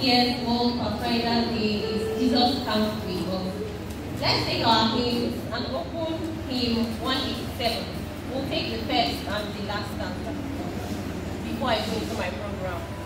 50th World Pathfinder Day is Jesus Comes to us. Let's take our hymn and open hymn 187. We'll take the first and the last stanza before I go into my program.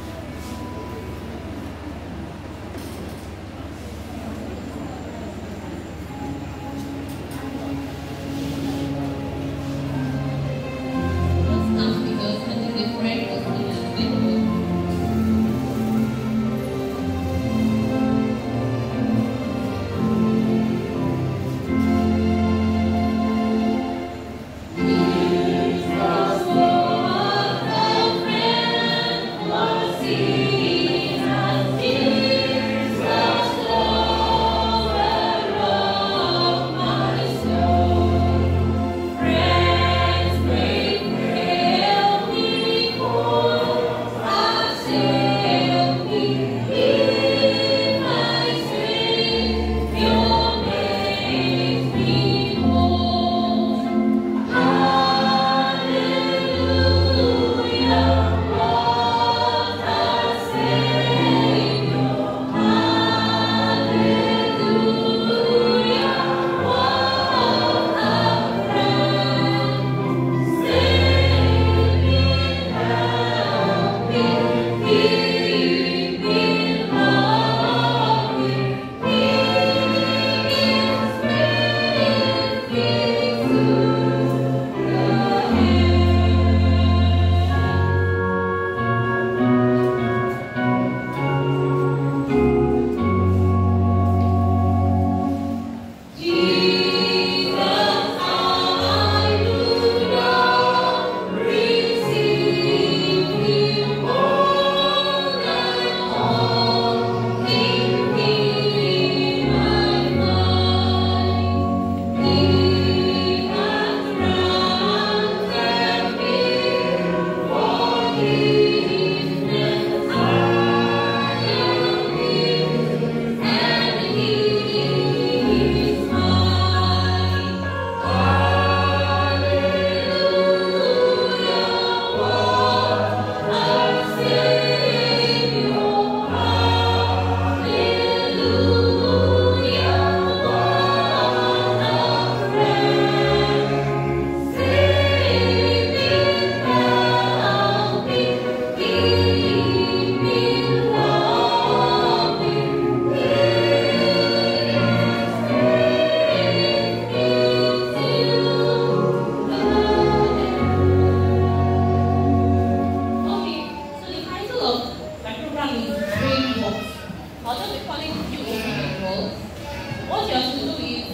What you have to do is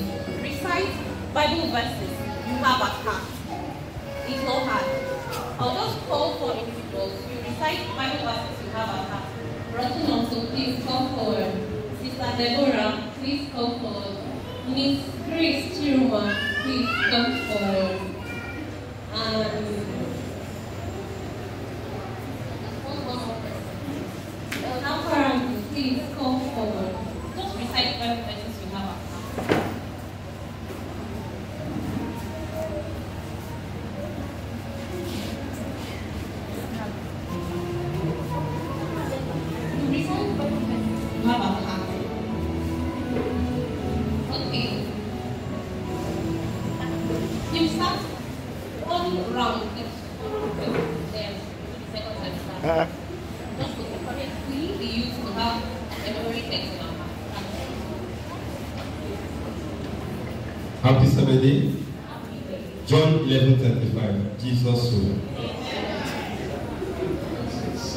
recite Bible verses you have at heart. It's not hard. I'll just call for individuals. You recite Bible verses you have at heart. Brother also, please come forward. Sister Deborah, please come forward. Miss Grace Chiruma, please come forward. And please come Happy Saturday. John 11:35. Jesus will.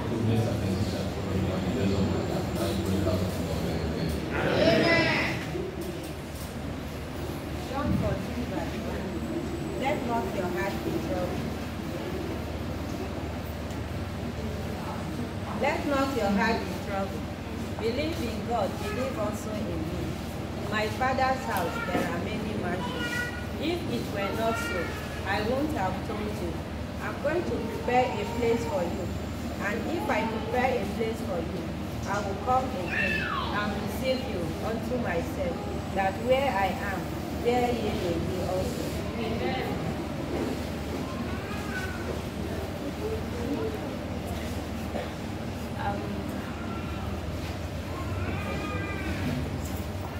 goodness and mercy shall follow me all the days of my life, and I will dwell in the house of the Lord forever. John 14, verse 1. Let not your heart be troubled. Let not your heart be troubled. Believe in God, believe also in me. In my Father's house there are many mansions. If it were not so, I wouldn't have told you. I'm going to prepare a place for you. And if I prepare a place for you, I will come again and receive you unto myself, that where I am, there ye may be also. Um,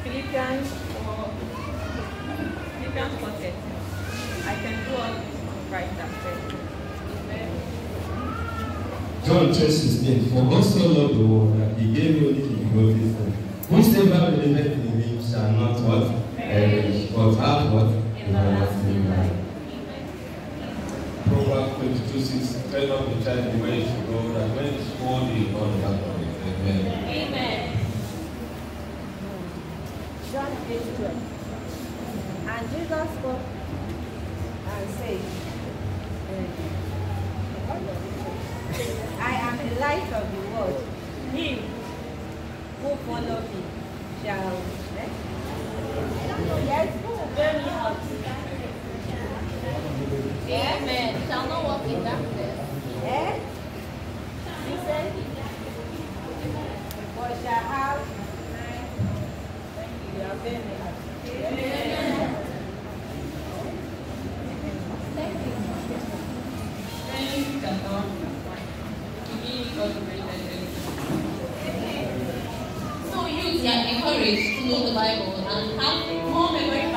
Philippians 4, Philippians 4 I can do all this on Christ that strengthens me. John 3:16. For God so loved the world that he gave only his begotten Son. Whosoever believeth in him shall not what? Perish, but have what? Everlasting life. Proverbs 22 6. Train up the child the way he should go, that when he's old, he will not depart from it. Amen. Amen. John 8 12. And Jesus spoke and said, uh, I am the light of the world. He who follows me shall. Eh? Yes, bear me out? Amen. Shall not walk in darkness. Eh? He said, but shall have. Thank you, you have bear me out. Friends, chapter 1, Giving God greater So you are encouraged to know the Bible and have